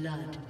blood.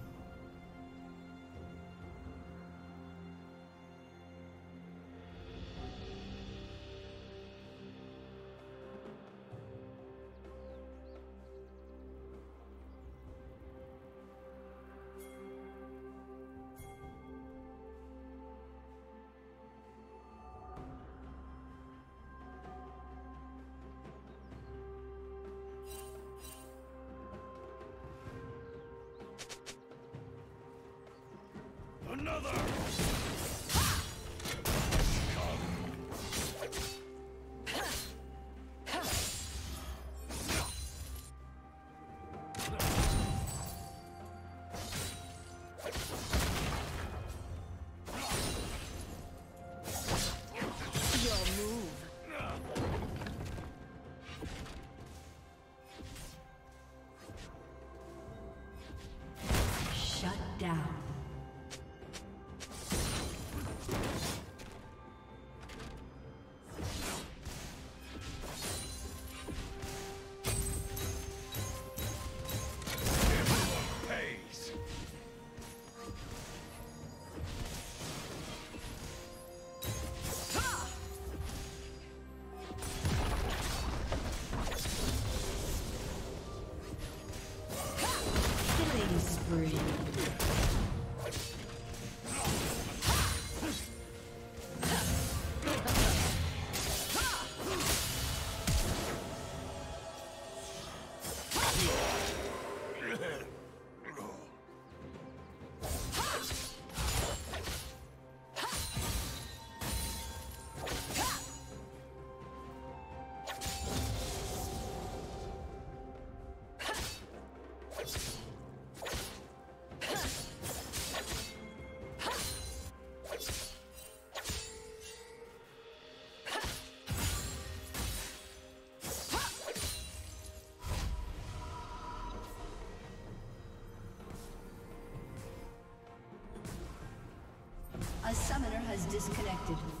A disconnected.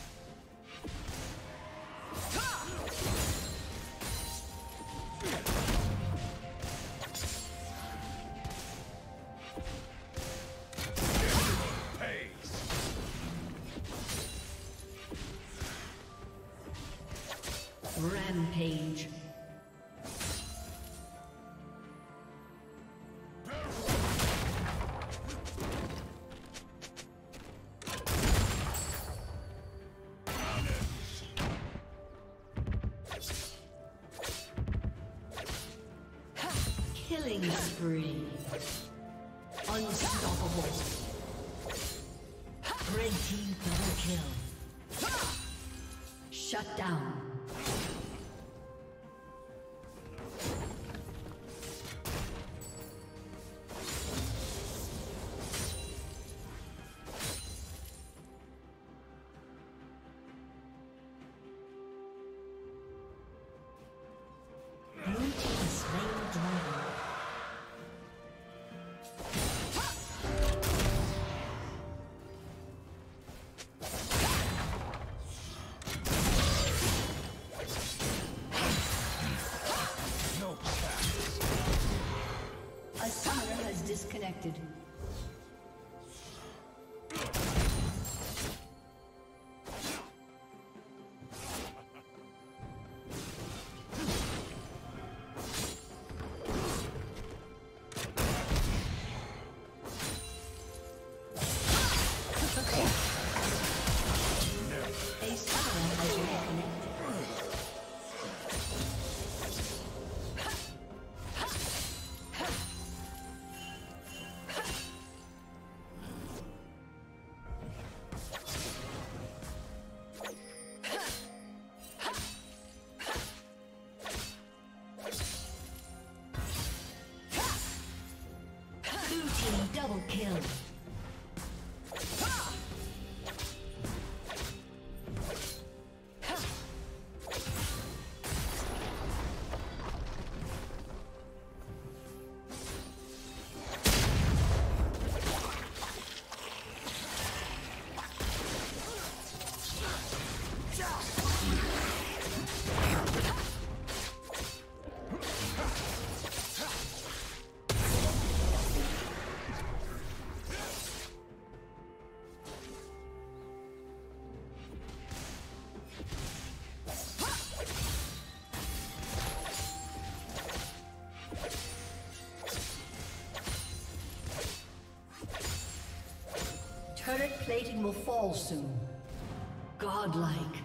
Killing spree. Unstoppable. Red team double kill. Shut down. Double kill. Turret plating will fall soon. Godlike.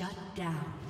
Shut down.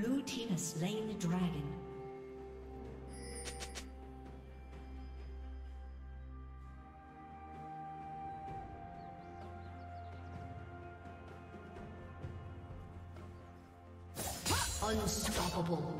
Blue team has slain the dragon. Unstoppable.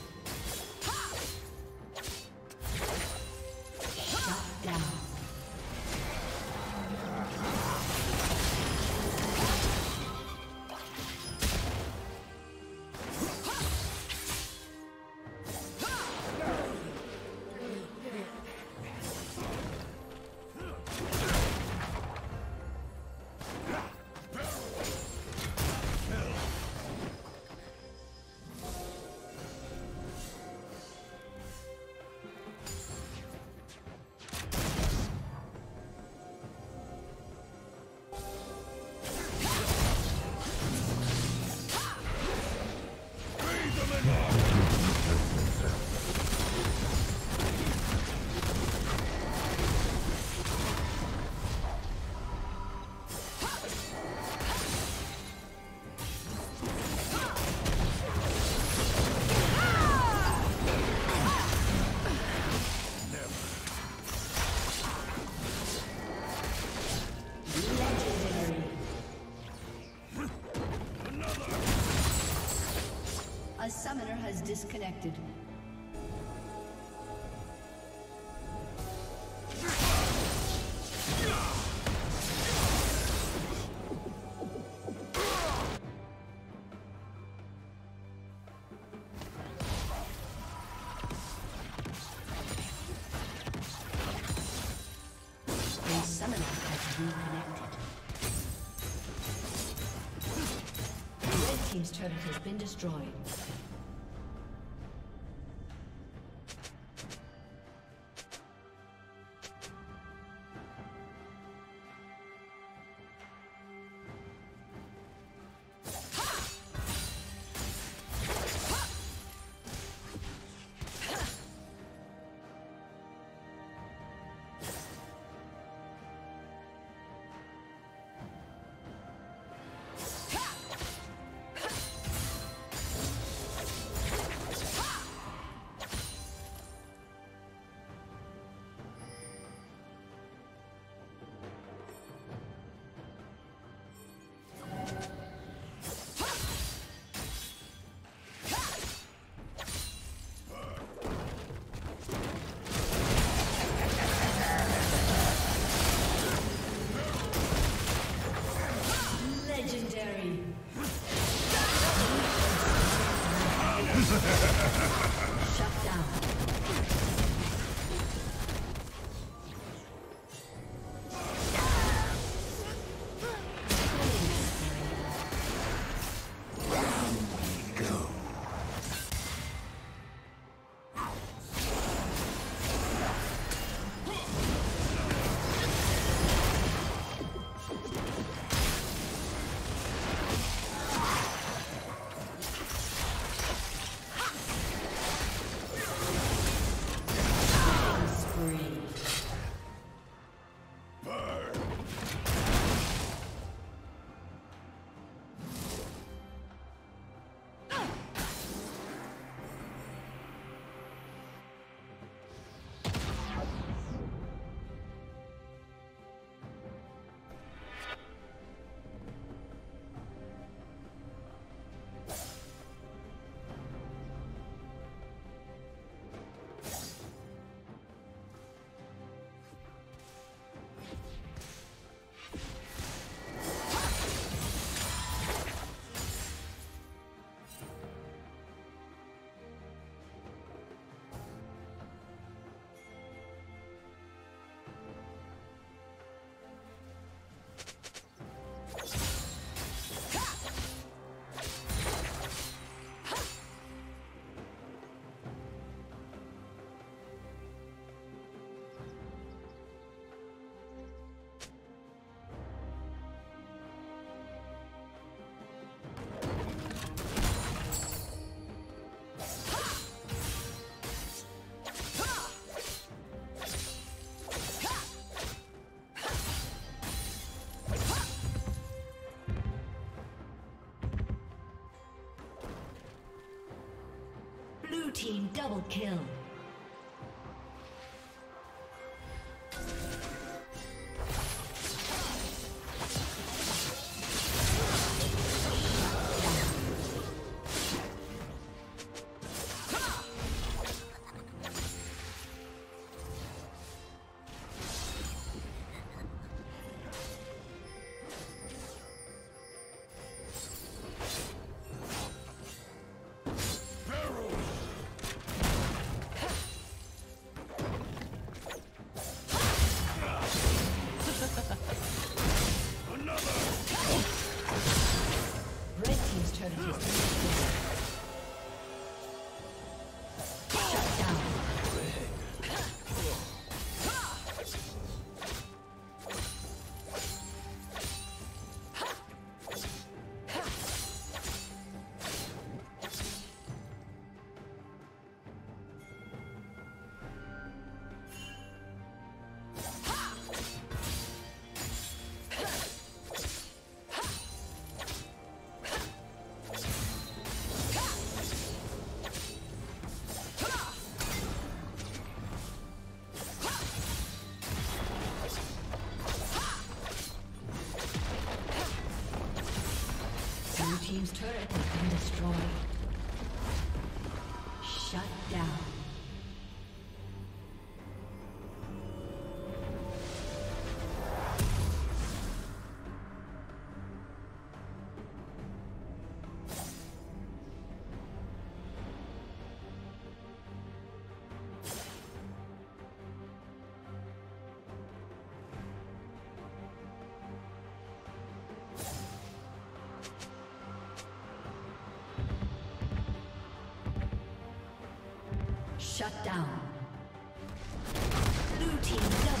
Disconnected. team's turret has been destroyed. Shut down. Team double kill. Down. Shut down. Blue team double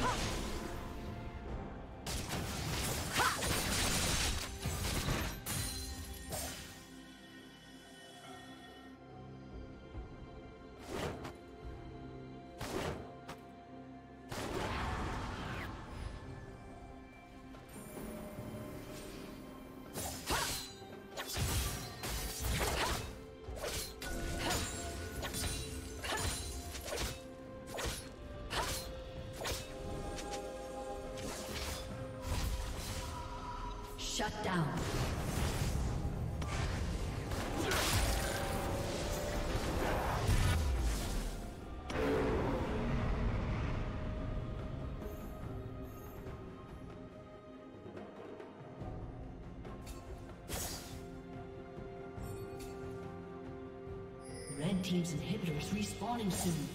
Huh. Shut down. Red Team's inhibitors respawning soon.